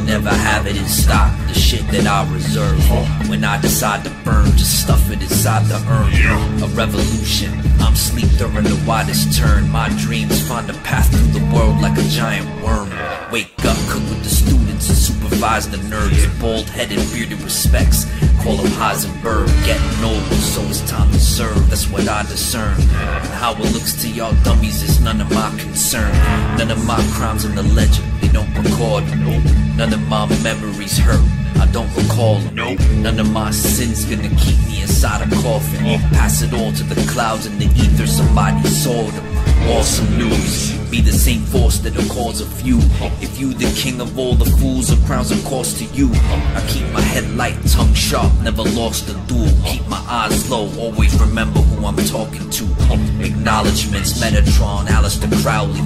in stock, the shit that I reserve. When I decide to burn, just stuff it inside the urn. A revolution, I'm sleep during the widest turn. My dreams find a path through the world like a giant worm. Wake up, cook with the students and supervise the nerds. Bald headed, bearded respects. Call him Heisenberg, getting old, so it's time to serve. That's what I discern. And how it looks to y'all dummies is none of my concern. None of my crimes in the legend, they don't record. None of my memories hurt. I don't recall them. Nope. None of my sins gonna keep me inside a coffin. Pass it all to the clouds and the ether. Somebody saw them. Awesome news. Be the same force that'll cause a few. If you the king of all the fools, the crowns of course to you. I keep my head light, tongue sharp, never lost a duel. Keep my eyes low, always remember who I'm talking to. Acknowledgements, Metatron, Aleister Crowley.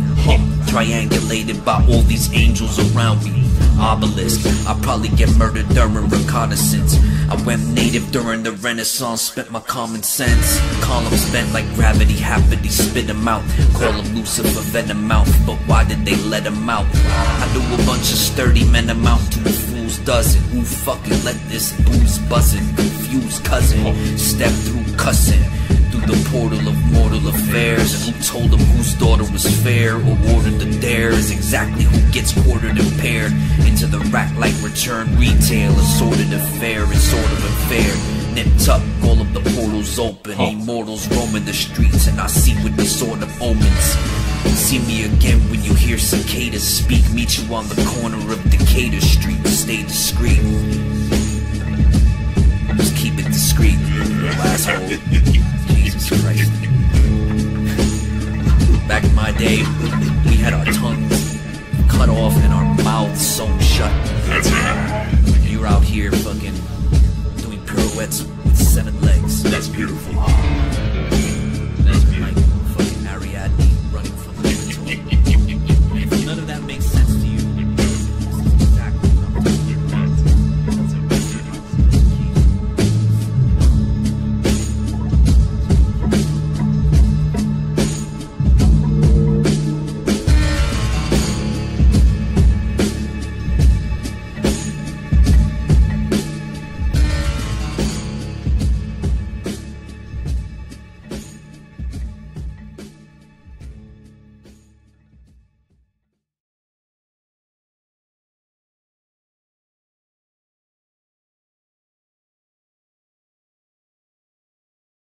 Triangulated by all these angels around me. Obelisk, I probably get murdered during reconnaissance. I went native during the Renaissance, spent my common sense. Columns bent like gravity, happily spit them out. Call them Lucifer venom mouth, but why did they let him out? I knew a bunch of sturdy men amount to a fool's dozen. Who fucking let this booze buzzing? Confused cousin, step through cussing through the portal of mortal affairs and who told them whose daughter was fair or ordered the dare is exactly who gets quartered and paired into the rack like return retail a sorted affair and sort of unfair nipped up all of the portals open immortals roaming the streets and I see with the sort of omens See me again when you hear cicadas speak. Meet you on the corner of Decatur Street. Stay discreet. Just keep it discreet. you Asshole. Jesus Christ. Back in my day, had our tongues cut off and our mouths sewn shut. That's. You're out here fucking doing pirouettes with seven legs. That's beautiful.